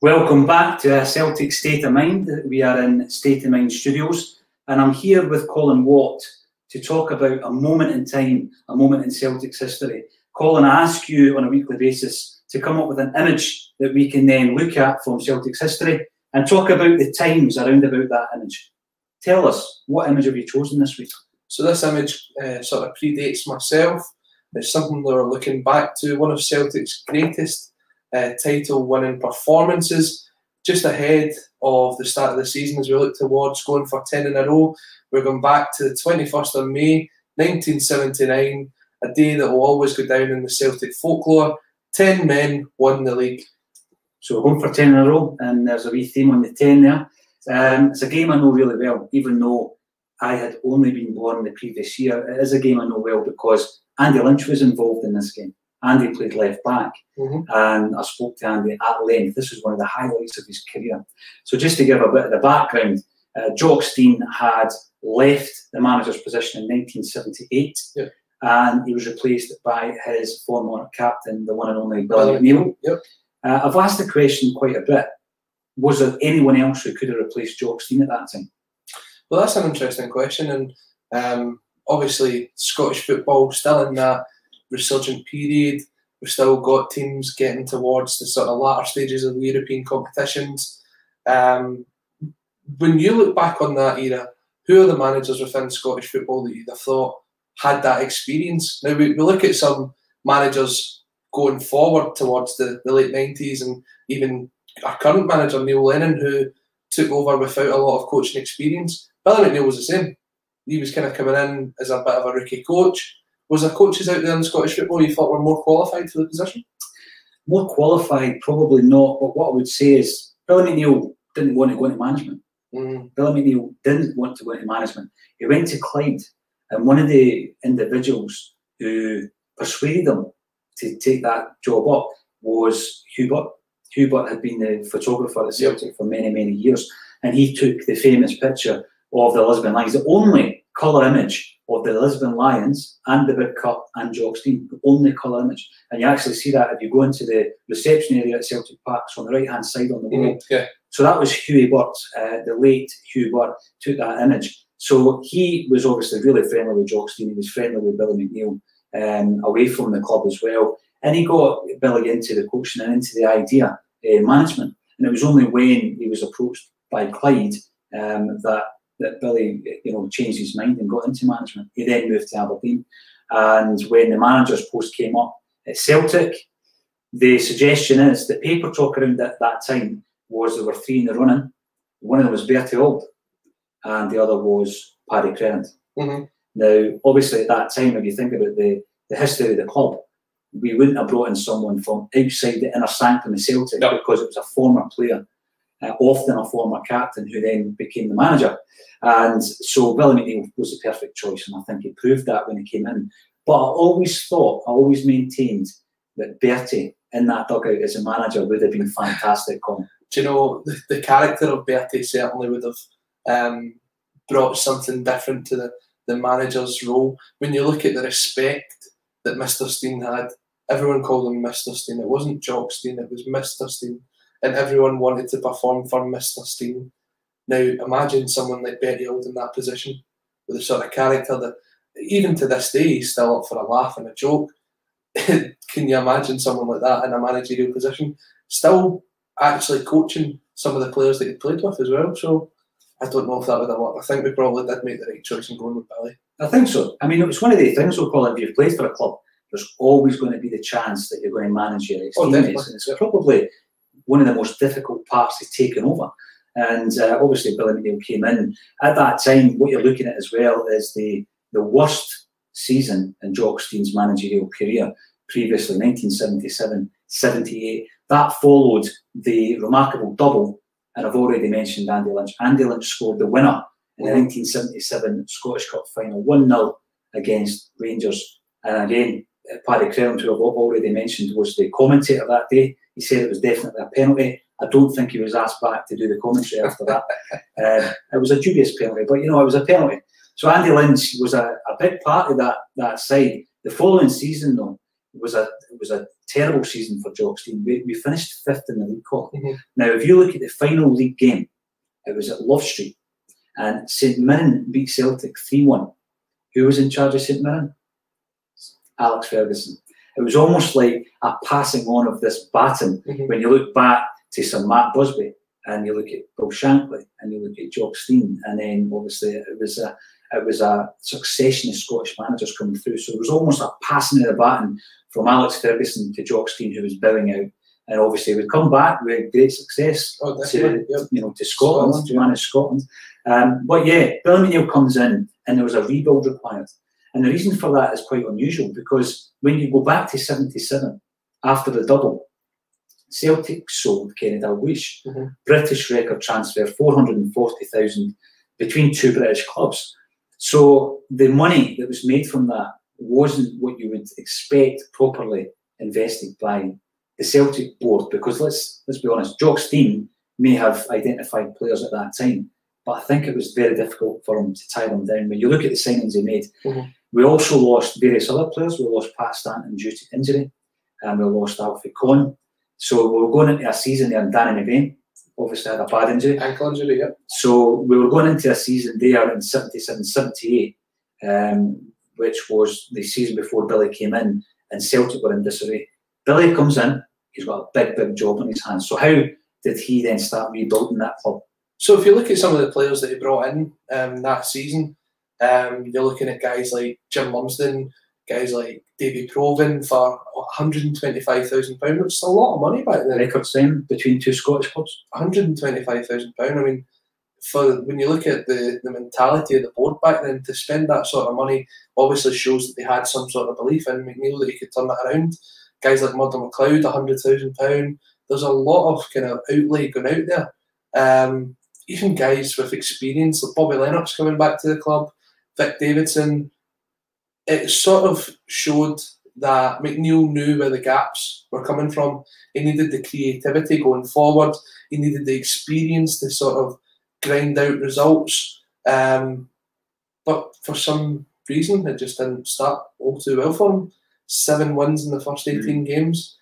Welcome back to Celtic State of Mind. We are in State of Mind Studios, and I'm here with Colin Watt to talk about a moment in time, a moment in Celtic's history. Colin, I ask you on a weekly basis to come up with an image that we can then look at from Celtic's history and talk about the times around about that image. Tell us, what image have you chosen this week? So this image uh, sort of predates myself. It's something that we're looking back to, one of Celtic's greatest uh, title winning performances, just ahead of the start of the season as we look towards going for 10 in a row. We're going back to the 21st of May 1979, a day that will always go down in the Celtic folklore. 10 men won the league. So we're going for 10 in a row, and there's a wee theme on the 10 there. Um, it's a game I know really well, even though I had only been born the previous year. It is a game I know well because Andy Lynch was involved in this game. Andy played left back, mm-hmm. and I spoke to Andy at length. This was one of the highlights of his career. So, just to give a bit of the background, uh, Jock Stein had left the manager's position in 1978, yep. and he was replaced by his former captain, the one and only Billy McNeill. Yep. Uh, I've asked the question quite a bit. Was there anyone else who could have replaced Jock Stein at that time? Well, that's an interesting question, and um, obviously Scottish football still in that resurgent period. We've still got teams getting towards the sort of latter stages of the European competitions. Um, when you look back on that era, who are the managers within Scottish football that you'd have thought had that experience? Now we, we look at some managers going forward towards the, the late 90s and even our current manager Neil Lennon who took over without a lot of coaching experience. Billy McNeill was the same. He was kind of coming in as a bit of a rookie coach was there coaches out there in Scottish football you thought were more qualified for the position? More qualified, probably not. But what I would say is Billy McNeill didn't want to go into management. Mm. Billy McNeill didn't want to go into management. He went to Clyde, and one of the individuals who persuaded him to take that job up was Hubert. Hubert had been the photographer at Celtic yep. for many, many years, and he took the famous picture of the Lisbon Lions, the only colour image of the Lisbon Lions and the Big Cup and Jock Stein, the only colour image. And you actually see that if you go into the reception area at Celtic Park, so on the right hand side on the wall. Mm, yeah. So that was Hughie Burt, uh, the late Hughie Burt took that image. So he was obviously really friendly with Jock Stein, he was friendly with Billy McNeill, um, away from the club as well. And he got Billy into the coaching and into the idea uh, management. And it was only when he was approached by Clyde um, that that Billy, you know, changed his mind and got into management. He then moved to Aberdeen, and when the manager's post came up at Celtic, the suggestion is that paper talk around at that time was there were three in the running. One of them was Bertie Auld, and the other was Paddy Crerand. Mm-hmm. Now, obviously, at that time, if you think about the, the history of the club, we wouldn't have brought in someone from outside the inner sanctum of Celtic no. because it was a former player uh, often a former captain who then became the manager. And so Billy McNeill was the perfect choice, and I think he proved that when he came in. But I always thought, I always maintained that Bertie in that dugout as a manager would have been fantastic. Colin. Do you know the, the character of Bertie certainly would have um, brought something different to the, the manager's role. When you look at the respect that Mr. Stein had, everyone called him Mr. Stein. It wasn't Jock Stein, it was Mr. Stein and everyone wanted to perform for Mr. Stein. Now, imagine someone like Bertie Auld in that position with the sort of character that, even to this day, he's still up for a laugh and a joke. Can you imagine someone like that in a managerial position? Still actually coaching some of the players that he played with as well. So I don't know if that would have worked. I think we probably did make the right choice in going with Billy. I think so. I mean, it's one of the things, we'll call it, if you've played for a club, there's always going to be the chance that you're going to manage your teammates. Oh, and it's probably one of the most difficult parts is taken over. And uh, obviously, Billy McNeill came in. At that time, what you're looking at as well is the, the worst season in Jock Stein's managerial career previously, 1977 78. That followed the remarkable double, and I've already mentioned Andy Lynch. Andy Lynch scored the winner in the 1977 Scottish Cup final, 1 0 against Rangers. And again, Paddy Crerand, who I've already mentioned, was the commentator that day. He said it was definitely a penalty. I don't think he was asked back to do the commentary after that. uh, it was a dubious penalty, but you know, it was a penalty. So Andy Lynch was a, a big part of that, that side. The following season, though, was a it was a terrible season for Jock Stein. We, we finished fifth in the league column. Mhm. Now, if you look at the final league game, it was at Love Street, and St Mirren beat Celtic three one. Who was in charge of St Mirren? Alex Ferguson. It was almost like a passing on of this baton Mhm. when you look back to Sir Matt Busby and you look at Bill Shankly and you look at Jock Stein, and then obviously it was a it was a succession of Scottish managers coming through. So it was almost a passing of the baton from Alex Ferguson to Jock Stein, who was bowing out. And obviously we'd come back with great success Oh, to, Yep. you know, to Scotland, Scotland, to manage Scotland. Um, but yeah, Billy McNeill comes in and there was a rebuild required. And the reason for that is quite unusual because when you go back to 77, after the double, Celtic sold Kenny Dalglish, Mhm. British record transfer, 440,000 between two British clubs. So the money that was made from that wasn't what you would expect properly invested by the Celtic board because let's let's be honest, Jock Stein may have identified players at that time, but I think it was very difficult for him to tie them down. When you look at the signings he made, Mhm. We also lost various other players. We lost Pat Stanton due to injury, and we lost Alfie Conn. So we were going into a season there, and Danny McGrain obviously had a bad injury. Ankle injury, yep. So we were going into a season there in 77, 78, um, which was the season before Billy came in and Celtic were in disarray. Billy comes in, he's got a big, big job on his hands. So how did he then start rebuilding that club? So if you look at some of the players that he brought in um, that season, um, you're looking at guys like Jim Lumsden, guys like David Provan for £125,000, which is a lot of money back The then. record sign between two Scottish clubs. £125,000. I mean, for when you look at the, the mentality of the board back then, to spend that sort of money obviously shows that they had some sort of belief in McNeill that he could turn that around. Guys like Murdo McLeod, £100,000. There's a lot of kind of outlay going out there. Um, even guys with experience, like Bobby Lennox coming back to the club, Vic Davidson, it sort of showed that McNeill knew where the gaps were coming from. He needed the creativity going forward. He needed the experience to sort of grind out results. Um, but for some reason, it just didn't start all too well for him. Seven wins in the first 18 games.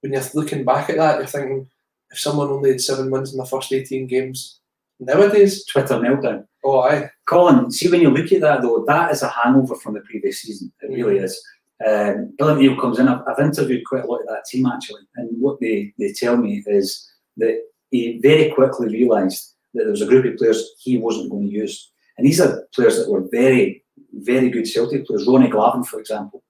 When you're looking back at that, you're thinking, if someone only had seven wins in the first 18 games nowadays, Twitter meltdown. Oh, aye. Colin, see when you look at that though, that is a hangover from the previous season. It really is. Um, Billy McNeill comes in. I've, I've interviewed quite a lot of that team actually, and what they, they tell me is that he very quickly realised that there was a group of players he wasn't going to use, and these are players that were very, very good Celtic players. Ronnie Glavin, for example,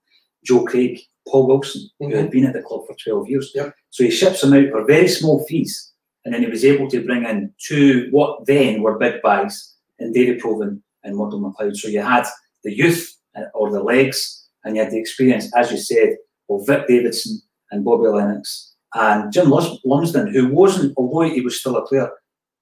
Joe Craig, Paul Wilson, who had been at the club for twelve years. Yep. So he ships them out for very small fees, and then he was able to bring in two what then were big buys in David Provan and Murdo McLeod. So you had the youth uh, or the legs, and you had the experience, as you said, of Vic Davidson and Bobby Lennox and Jim Lumsden, who wasn't, although he was still a player,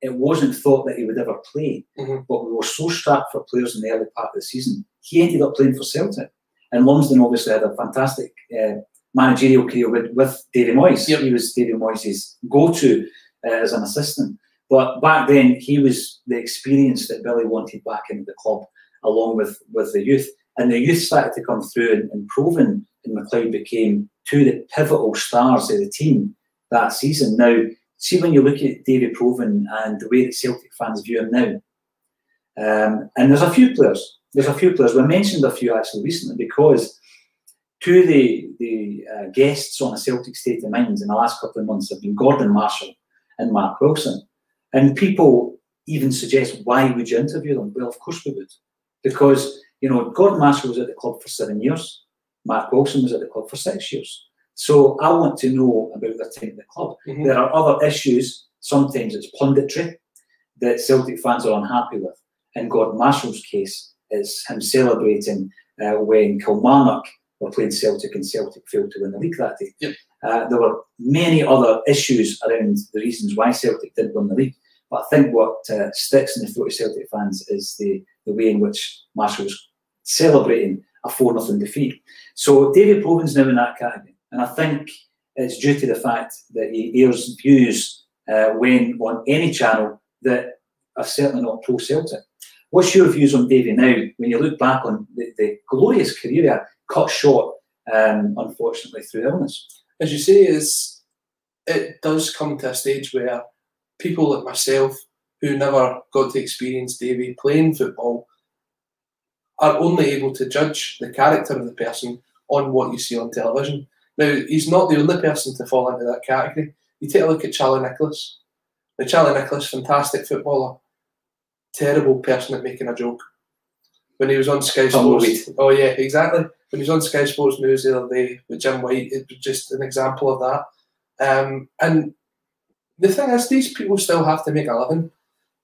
it wasn't thought that he would ever play. Mhm. But we were so strapped for players in the early part of the season. He ended up playing for Celtic. And Lumsden obviously had a fantastic uh, managerial career with, with Davy Moyes. Yep. He was Davy Moyes' go-to uh, as an assistant. But back then, he was the experience that Billy wanted back into the club, along with, with the youth. And the youth started to come through, and, and Provan and McLeod became two of the pivotal stars of the team that season. Now, see when you look at David Provan and the way that Celtic fans view him now, um, and there's a few players. There's a few players. We mentioned a few actually recently because two of the, the uh, guests on a Celtic State of Mind in the last couple of months have been Gordon Marshall and Mark Wilson. And people even suggest, why would you interview them? Well, of course we would. Because, you know, Gordon Marshall was at the club for seven years. Mark Wilson was at the club for six years. So I want to know about their time at the club. Mhm. There are other issues, sometimes it's punditry, that Celtic fans are unhappy with. In Gordon Marshall's case, it's him celebrating uh, when Kilmarnock were playing Celtic and Celtic failed to win the league that day. Yep. Uh, there were many other issues around the reasons why Celtic didn't win the league. But I think what uh, sticks in the throat of Celtic fans is the, the way in which Marshall was celebrating a 4 0 defeat. So David Provan's now in that category. And I think it's due to the fact that he airs views uh, when on any channel that are certainly not pro Celtic. What's your views on Davy now when you look back on the, the glorious career he had, cut short um, unfortunately through illness. As you say, is it does come to a stage where people like myself who never got to experience Davy playing football are only able to judge the character of the person on what you see on television. Now, he's not the only person to fall into that category. You take a look at Charlie Nicholas. Now, Charlie Nicholas, fantastic footballer, terrible person at making a joke. When he was on Sky Sports, oh yeah, exactly. When he was on Sky Sports News the other day with Jim White, it was just an example of that. Um, and the thing is, these people still have to make a living.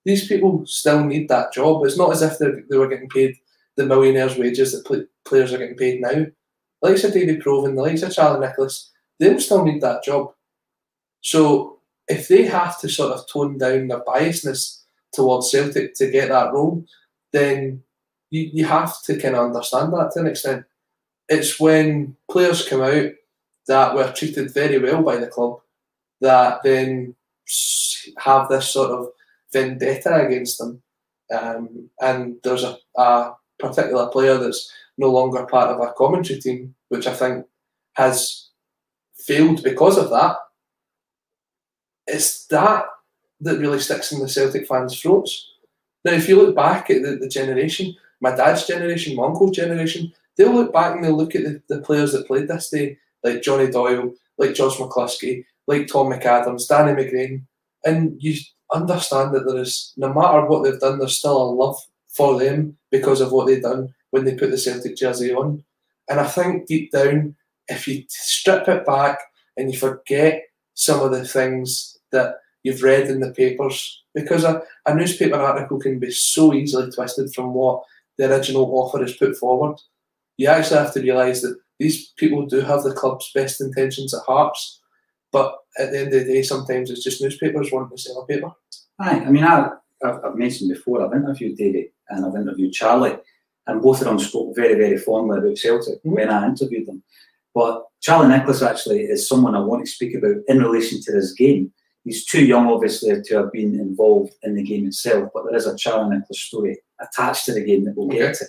These people still need that job. It's not as if they were getting paid the millionaires' wages that players are getting paid now. The likes of David Provan, the likes of Charlie Nicholas, they still need that job. So if they have to sort of tone down their biasness towards Celtic to get that role, then you, you have to kind of understand that to an extent. It's when players come out that were treated very well by the club that then have this sort of vendetta against them. Um, and there's a, a particular player that's no longer part of our commentary team, which I think has failed because of that. It's that that really sticks in the Celtic fans' throats. Now, if you look back at the, the generation, my dad's generation, my uncle's generation, they'll look back and they'll look at the, the players that played this day, like Johnny Doyle, like George McCluskey, like Tom McAdams, Danny McGrain, and you understand that there is, no matter what they've done, there's still a love for them because of what they've done when they put the Celtic jersey on. And I think deep down, if you strip it back and you forget some of the things that you've read in the papers, because a, a newspaper article can be so easily twisted from what the original author has put forward, you actually have to realise that these people do have the club's best intentions at heart. But at the end of the day, sometimes it's just newspapers wanting to sell a paper. Aye, I mean, I, I've mentioned before, I've interviewed David and I've interviewed Charlie, and both of them spoke very, very fondly about Celtic mm-hmm. when I interviewed them. But Charlie Nicholas actually is someone I want to speak about in relation to this game. He's too young, obviously, to have been involved in the game itself, but there is a Charlie Nicholas story attached to the game that we'll okay. get to.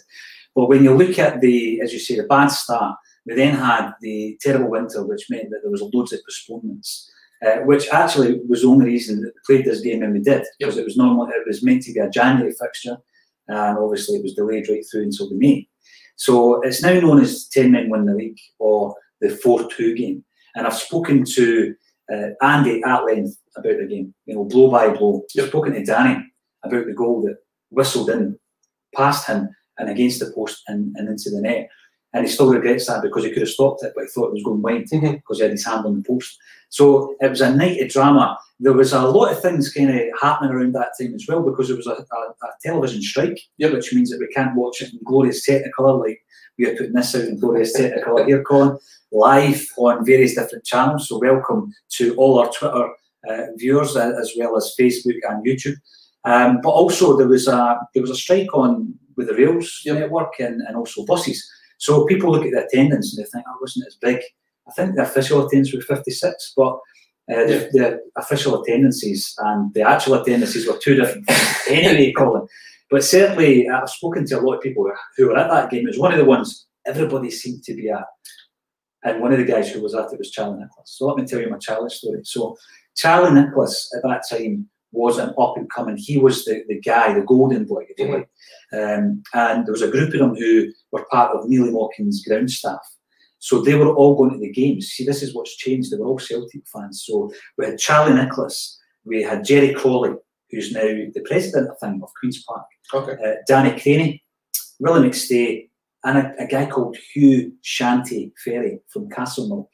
But when you look at the, as you say, the bad start, we then had the terrible winter, which meant that there was loads of postponements. Uh, which actually was the only reason that we played this game and we did, because it was normally it was meant to be a January fixture, and obviously it was delayed right through until the May. So it's now known as 10 men win the league or the 4 2 game. And I've spoken to uh, Andy at length about the game, you know, blow by blow. I've spoken to Danny about the goal that whistled in past him and against the post and, and into the net. And he still regrets that because he could have stopped it, but he thought it was going wide mm-hmm. because he had his hand on the post. So it was a night of drama there was a lot of things kind of happening around that time as well because there was a, a, a television strike, yeah. which means that we can't watch it in glorious technicolor like we are putting this out in glorious technicolor here, Colin, live on various different channels. So welcome to all our Twitter uh, viewers uh, as well as Facebook and YouTube. Um, but also there was a there was a strike on with the rails yep. network and, and also buses. So people look at the attendance and they think, oh, wasn't it as big? I think the official attendance was 56, but uh, the, the, official attendances and the actual attendances were two different things. anyway, Colin. But certainly, I've spoken to a lot of people who were at that game. It was one of the ones everybody seemed to be at. And one of the guys who was at it was Charlie Nicholas. So let me tell you my Charlie story. So Charlie Nicholas at that time was an up and coming. He was the, the guy, the golden boy, if you like. Um, and there was a group of them who were part of Neil Mochan's ground staff. So they were all going to the games. See, this is what's changed. They were all Celtic fans. So we had Charlie Nicholas, we had Jerry Crawley, who's now the president, I think, of Queen's Park. Okay. Uh, Danny Crainie, Willie McStay, and a, a, guy called Hugh Shanty Ferry from Castlemilk,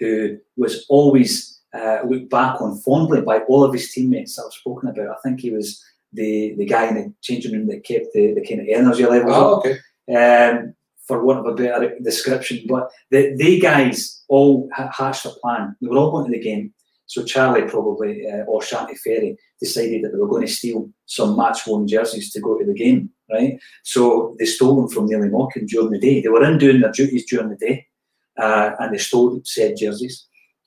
who was always uh, looked back on fondly by all of his teammates I've spoken about. I think he was the, the guy in the changing room that kept the, the kind of energy levels oh, okay. Um, for want of a better description. But the, they guys all hatched a plan. They were all going to the game. So Charlie probably, uh, or Shanty Ferry, decided that they were going to steal some match-worn jerseys to go to the game, right? So they stole them from Neil Mochan during the day. They were in doing their duties during the day, uh, and they stole said jerseys.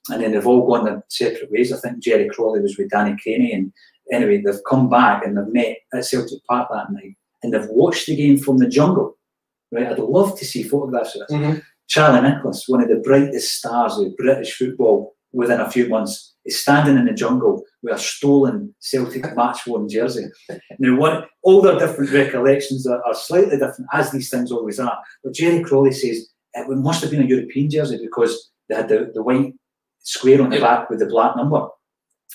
And then they've all gone their separate ways. I think Jerry Crawley was with Danny Crainie, and anyway, they've come back and they've met at Celtic Park that night, and they've watched the game from the jungle right? I'd love to see photographs of this. Mm-hmm. Charlie Nicholas, one of the brightest stars of British football within a few months, is standing in the jungle with a stolen Celtic match worn jersey. Now, what all their different recollections are, are, slightly different, as these things always are. But Jerry Crawley says it must have been a European jersey because they had the, the white square on the back with the black number.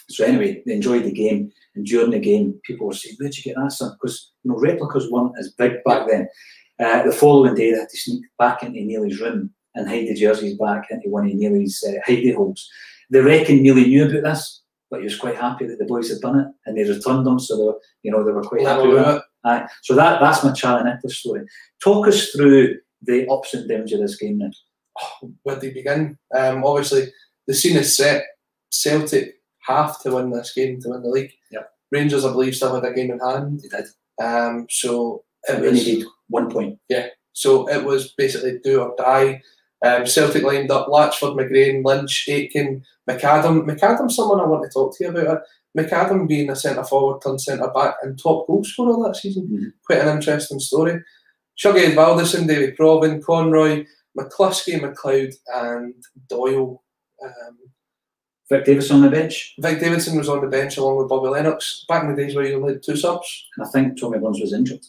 So anyway, they enjoyed the game, and during the game, people were saying, "Where'd you get that, son?" Because you know replicas weren't as big back then. Uh, the following day, they had to sneak back into Neely's room and hide the jerseys back into one of Neely's uh, hidey holes. They reckon Neely knew about this, but he was quite happy that the boys had done it, and they returned them, so they were, you know they were quite happy with it. Aye. So that that's my Charlie Nicholas story. Talk us through the ups and downs of this game now. Oh, where do you begin? Um, obviously, the scene is set. Celtic have to win this game to win the league. Yep. Rangers, I believe, still had a game in hand. They did. Um, so it was, needed one point. Yeah. So it was basically do or die. Um, Celtic lined up Latchford, McGrain, Lynch, Aitken, McAdam. McAdam's someone I want to talk to you about. It. McAdam being a centre forward turned centre back and top goal scorer that season. Mm-hmm. Quite an interesting story. Shuggy Valderson, David Provan, Conroy, McCluskey, McLeod, and Doyle. Um, Vic Davidson on the bench. Vic Davidson was on the bench along with Bobby Lennox. Back in the days where you only had two subs. And I think Tommy Burns was injured.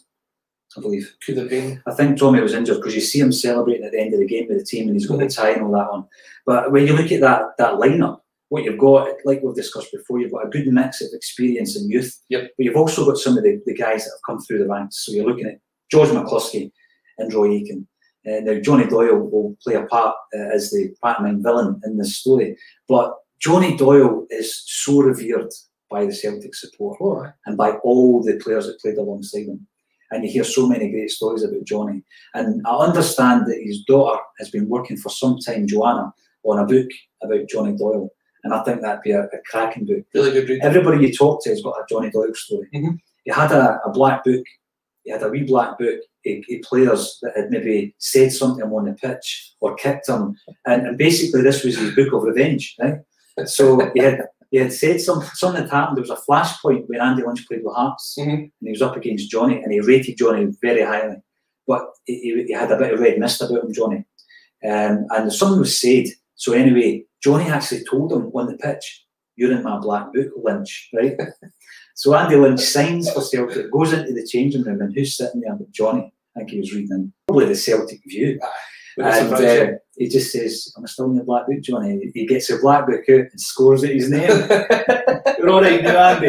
I believe. Could have been. I think Tommy was injured because you see him celebrating at the end of the game with the team and he's got mm-hmm. the tie and all that on. But when you look at that that lineup, what you've got, like we've discussed before, you've got a good mix of experience and youth. Yep. But you've also got some of the, the guys that have come through the ranks. So you're looking at George McCluskey and Roy Aitken. Uh, now, Johnny Doyle will play a part uh, as the pantomime villain in this story, but Johnny Doyle is so revered by the Celtic support oh, and by all the players that played alongside him. And you hear so many great stories about Johnny. And I understand that his daughter has been working for some time, Joanna, on a book about Johnny Doyle. And I think that'd be a, a cracking book. Really good read. Everybody you talk to has got a Johnny Doyle story. Mm-hmm. He had a, a black book, he had a wee black book he players that had maybe said something on the pitch or kicked him. And, and basically, this was his book of revenge, right? So he had he had said some, something had happened. There was a flashpoint when Andy Lynch played with Hearts mm-hmm. and he was up against Johnny and he rated Johnny very highly. But he, he had a bit of red mist about him, Johnny. Um, and something was said. So anyway, Johnny actually told him on the pitch, You're in my black book, Lynch, right? so Andy Lynch signs for Celtic, goes into the changing room, and who's sitting there but Johnny? I think he was reading probably the Celtic view. And uh, he just says, I'm still in the black book, Johnny. He gets the black book out and scores at his name. You're all right now, Andy.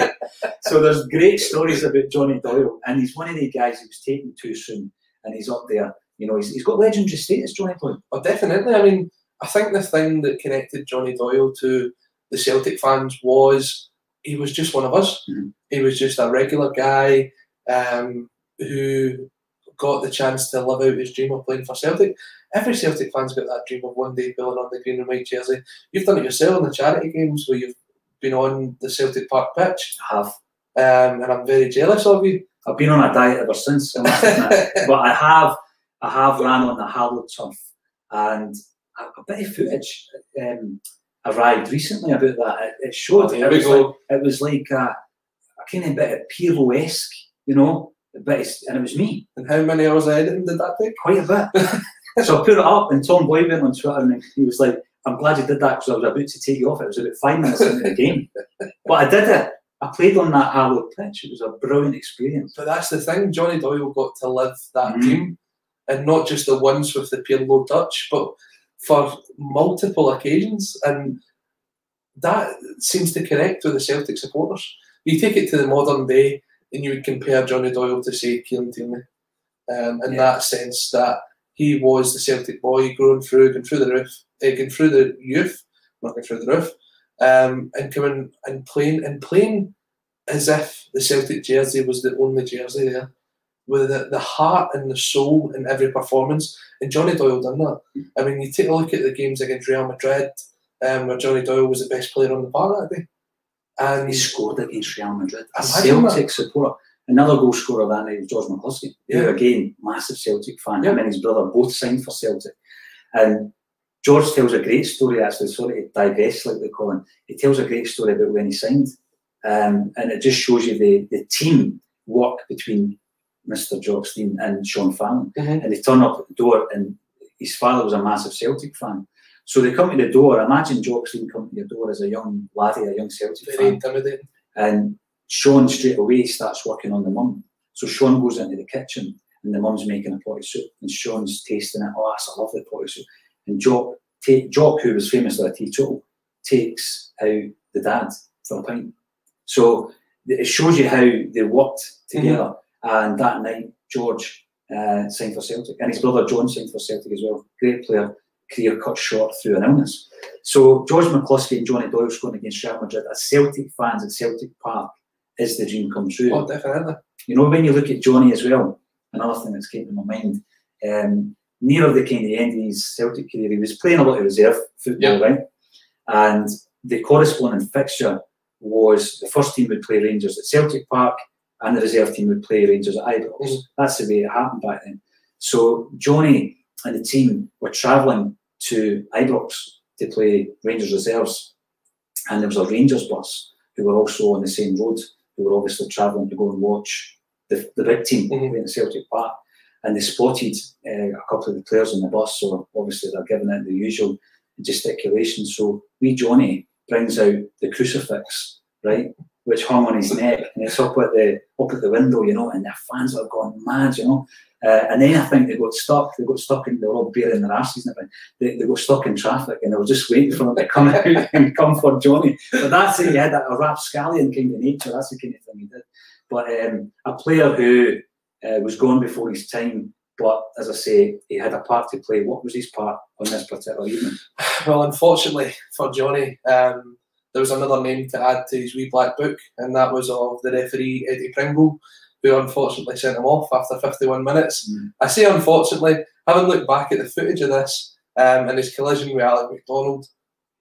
So there's great stories about Johnny Doyle, and he's one of the guys who was taken too soon, and he's up there. You know, he's, he's got legendary status, Johnny Doyle. Oh, definitely. I mean, I think the thing that connected Johnny Doyle to the Celtic fans was he was just one of us. Mm-hmm. He was just a regular guy um, who got the chance to live out his dream of playing for Celtic. Every Celtic fan's got that dream of one day pulling on the green and white jersey. You've done it yourself in the charity games where you've been on the Celtic Park pitch. I have. Um, and I'm very jealous of you. I've been on a diet ever since, but I have I have ran on the Harlow turf, and a, a bit of footage um, arrived recently about that. It, it showed. Oh, it, was like, it was like a, a kind of bit of Pirlo esque, you know, but it's, and it was me. And how many hours of editing did that take? Quite a bit. so I put it up, and Tom Boyd went on Twitter, and he was like, "I'm glad you did that because I was about to take you off. It was about five minutes into the game, but I did it. I played on that Harlow pitch. It was a brilliant experience. But that's the thing. Johnny Doyle got to live that mm-hmm. dream, and not just the ones with the Pirlo touch, but for multiple occasions, and that seems to connect with the Celtic supporters. You take it to the modern day and you would compare Johnny Doyle to say Kieran Tierney, um, in yeah. that sense that he was the Celtic boy growing through, going through the roof, uh, going through the youth, not going through the roof, um, and coming and playing and playing as if the Celtic jersey was the only jersey there, with the, the heart and the soul in every performance. And Johnny Doyle done that. I mean, you take a look at the games against Real Madrid, um, where Johnny Doyle was the best player on the park that day. And he scored against Real Madrid. A Celtic supporter. Another goal scorer that night was George McCluskey, yeah. who again, massive Celtic fan. Yeah. Him and his brother both signed for Celtic. And George tells a great story actually, sorry to digress Colin. He tells a great story about when he signed. Um, and it just shows you the, the team work between Mr. Jock Stein and Sean Fallon. Mm-hmm. And they turn up at the door and his father was a massive Celtic fan. So they come to the door. Imagine Jock Stein come to your door as a young laddie, a young Celtic Very fan. intimidating. And Sean straight away starts working on the mum. So Sean goes into the kitchen and the mum's making a potty soup and Sean's tasting it. Oh, that's a lovely potty soup. And Jock, take, Jock who was famously a teetotal, takes out the dad for a pint. So it shows you how they worked together. And that night, George uh, signed for Celtic, and his brother John signed for Celtic as well. Great player, career cut short through an illness. So George McCluskey and Johnny Doyle scoring against Real Madrid as Celtic fans at Celtic Park is the dream come true. Oh, definitely. You know, when you look at Johnny as well, another thing that's came to my mind, um, near the kind of end of his Celtic career, he was playing a lot of reserve football, right? And the corresponding fixture was the first team would play Rangers at Celtic Park and the reserve team would play Rangers at Ibrox. Mhm. That's the way it happened back then. So Johnny and the team were travelling to Ibrox to play Rangers reserves, and there was a Rangers bus who were also on the same road, who were obviously travelling to go and watch the, the big team Mhm. playing at Celtic Park. And they spotted uh, a couple of the players on the bus, so obviously they're giving it the usual gesticulation. So wee Johnny brings out the crucifix, right, which hung on his neck, and it's up at the up at the window, you know, and their fans are going mad, you know. Uh, and then I think they got stuck. They got stuck in. They were all bearing their asses and everything. They, they got stuck in traffic, and they were just waiting for them to come out and come for Johnny. But that's it. Had that, a rapscallion kind of nature. That's the kind of thing he did. But um, a player who uh, was gone before his time. But as I say, he had a part to play. What was his part on this particular evening? Well, unfortunately for Johnny, um, there was another name to add to his wee black book, and that was of the referee Eddie Pringle, who unfortunately sent him off after 51 minutes. Mm. I say unfortunately, having looked back at the footage of this um, and his collision with Alec McDonald,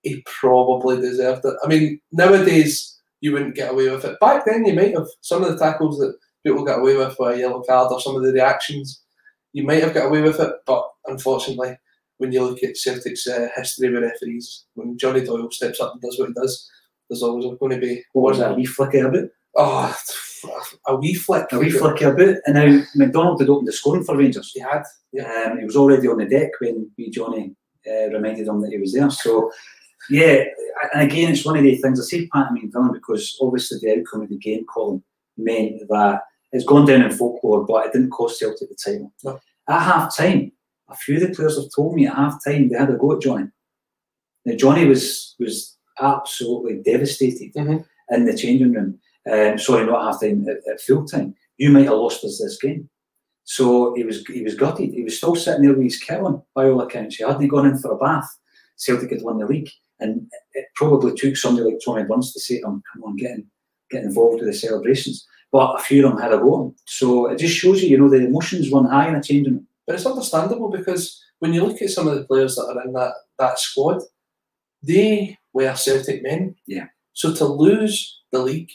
he probably deserved it. I mean, nowadays you wouldn't get away with it. Back then, you might have some of the tackles that people got away with were a yellow card or some of the reactions. You might have got away with it, but unfortunately, when you look at Celtic's uh, history with referees, when Johnny Doyle steps up and does what he does, there's always going to be What was that? A wee flicker about? Oh, a wee flick. A wee flicker about. And now McDonald had opened the scoring for Rangers. He had. Yeah. Um, he was already on the deck when wee Johnny uh, reminded him that he was there. So, yeah, and again, it's one of the things I say pantomime villain because obviously the outcome of the game, Colin, meant that it's gone down in folklore, but it didn't cost Celtic the title. No. At half time, a few of the players have told me at half time they had a go at Johnny. Now, Johnny was was absolutely devastated Mhm. in the changing room. Um, sorry, not half time, at, at full time. You might have lost us this game. So he was he was gutted. He was still sitting there with his kit on, by all accounts. He hadn't gone in for a bath. Celtic had won the league. And it probably took somebody like Tommy Burns to say to him, come on, get, in, get involved with the celebrations. But a few of them had a go. So it just shows you, you know, the emotions run high in a changing room. But it's understandable because when you look at some of the players that are in that, that squad, they were Celtic men. Yeah. So to lose the league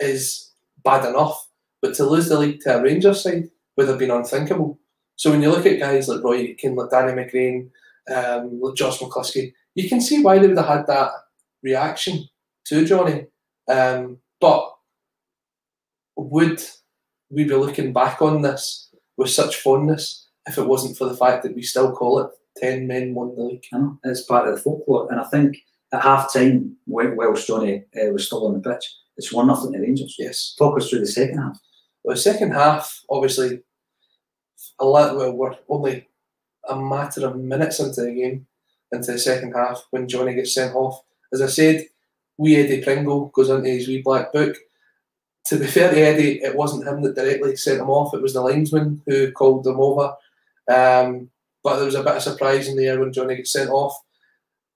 is bad enough, but to lose the league to a Rangers side would have been unthinkable. So when you look at guys like Roy Aitken, like Danny McGrain, um, like George McCluskey, you can see why they would have had that reaction to Johnny. Um, but would we be looking back on this with such fondness if it wasn't for the fact that we still call it 10 men won the league? You know, it's part of the folklore. And I think at half time, whilst Johnny uh, was still on the pitch, it's 1 nothing to Rangers. Yes. Talk us through the second half. Well, the second half, obviously, a lot, well, we're only a matter of minutes into the game, into the second half, when Johnny gets sent off. As I said, wee Eddie Pringle goes into his wee black book. To be fair to Eddie, it wasn't him that directly sent him off, it was the linesman who called them over. Um, but there was a bit of surprise in the air when Johnny gets sent off.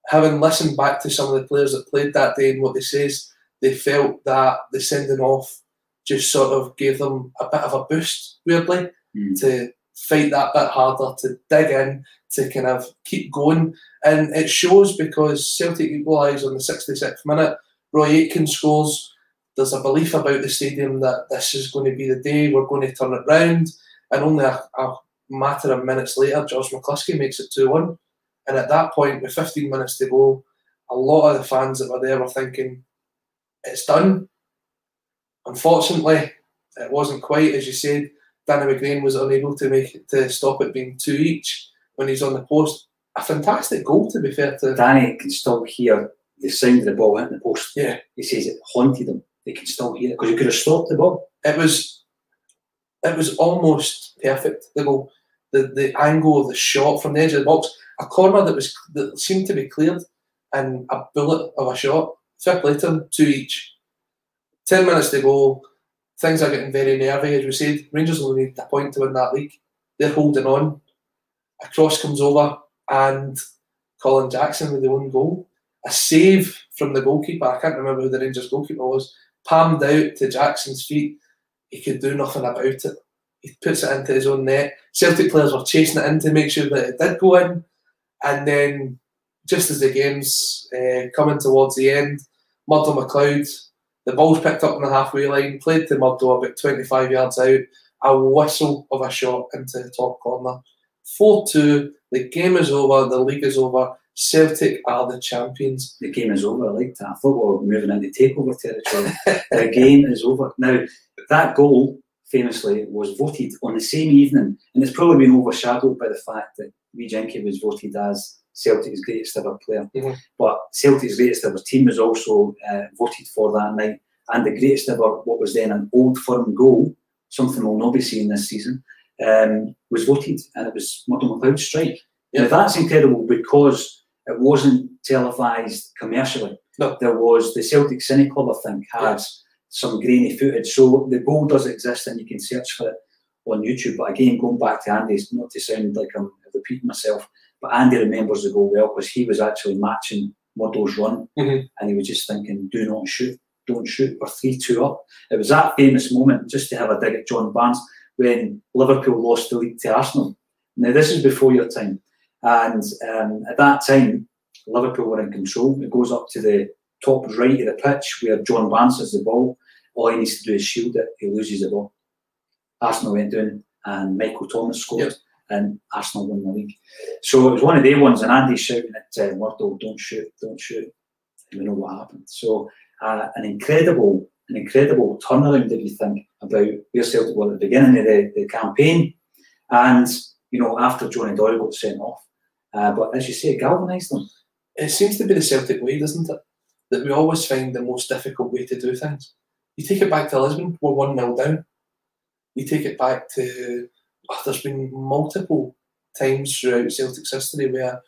Having listened back to some of the players that played that day and what they says, they felt that the sending off just sort of gave them a bit of a boost, weirdly, Mm. to fight that bit harder, to dig in, to kind of keep going. And it shows because Celtic equalise on the 66th minute, Roy Aitken scores. There's a belief about the stadium that this is going to be the day, we're going to turn it round. And only a, a matter of minutes later, George McCluskey makes it 2 1. And at that point, with 15 minutes to go, a lot of the fans that were there were thinking, it's done. Unfortunately, it wasn't quite as you said. Danny McGrain was unable to make it to stop it being two each. when he's on the post. A fantastic goal, to be fair to. Danny can still hear the sound of the ball hitting the post. Yeah. He says it haunted him. They can still hear it because he could have stopped the ball. It was, it was almost perfect. The goal, the the angle of the shot from the edge of the box, a corner that was that seemed to be cleared, and a bullet of a shot. Fair play to two each. Ten minutes to go. Things are getting very nervy, as we said. Rangers only need a point to win that league. They're holding on. A cross comes over, and Colin Jackson with the one goal. A save from the goalkeeper. I can't remember who the Rangers goalkeeper was. Palmed out to Jackson's feet. He could do nothing about it. He puts it into his own net. Celtic players were chasing it in to make sure that it did go in. And then, just as the game's uh, coming towards the end, Murdo McLeod, the ball's picked up on the halfway line, played to Murdo about 25 yards out, a whistle of a shot into the top corner. 4 2, the game is over, the league is over. Celtic are the champions. The game is over. I liked that. I thought we were moving into takeover territory. the game is over. Now, that goal, famously, was voted on the same evening, and it's probably been overshadowed by the fact that Lee Jenkins was voted as Celtic's greatest ever player. Mhm. But Celtic's greatest ever team was also uh, voted for that night, and the greatest ever, what was then an old firm goal, something we'll not be seeing this season, um, was voted, and it was Murdo McLeod's strike. Now, that's incredible because it wasn't televised commercially. No. There was the Celtic Cine Club, I think, had some grainy footage. So the goal does exist and you can search for it on YouTube. But again, going back to Andy's, not to sound like I'm repeating myself, but Andy remembers the goal well because he was actually matching Murdo's run Mhm. and he was just thinking, do not shoot, don't shoot, we're 3 2 up. It was that famous moment, just to have a dig at John Barnes, when Liverpool lost the league to Arsenal. Now, this is before your time. And um, at that time, Liverpool were in control. It goes up to the top right of the pitch where John Barnes has the ball. All he needs to do is shield it, he loses the ball. Arsenal went down and Michael Thomas scored Yep. and Arsenal won the league. So it was one of the ones and Andy shouting at uh, Murdo, don't shoot, don't shoot. And we know what happened. So uh, an incredible, an incredible turnaround, if you think, about where Celtic were at the beginning of the, the campaign and, you know, after Johnny Doyle got sent off. Uh, but as you say, it galvanised them. It seems to be the Celtic way, doesn't it? That we always find the most difficult way to do things. You take it back to Lisbon, we're 1 0 down. You take it back to. oh, there's been multiple times throughout Celtic's history where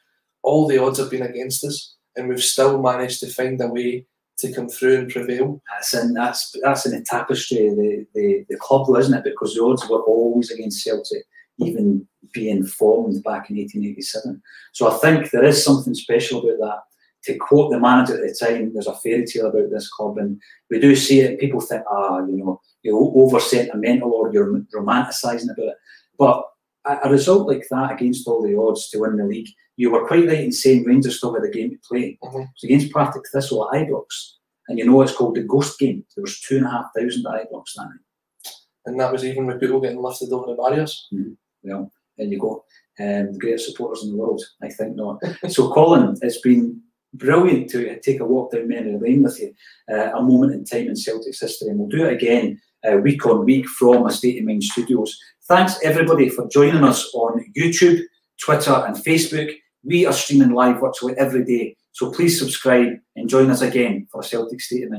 all the odds have been against us and we've still managed to find a way to come through and prevail. That's in that's that's in the tapestry of the, the, the club, isn't it? Because the odds were always against Celtic, even being formed back in 1887. So I think there is something special about that. To quote the manager at the time, there's a fairy tale about this club, and we do see it. People think, ah, you know, you're over sentimental or you're romanticising about it. But a, result like that against all the odds to win the league, you were quite right in saying Rangers still had a game to play. Mhm. It was against Partick Thistle at Ibrox. And you know it's called the Ghost Game. There was two and a half thousand at Ibrox that night. And that was even with people getting lifted over the barriers. Well, there you go. Um, the greatest supporters in the world, I think not. so, Colin, it's been brilliant to take a walk down memory lane with you, uh, a moment in time in Celtic's history, and we'll do it again uh, week on week from a State of Mind Studios. Thanks everybody for joining us on YouTube, Twitter, and Facebook. We are streaming live virtually every day, so please subscribe and join us again for Celtic State of Mind.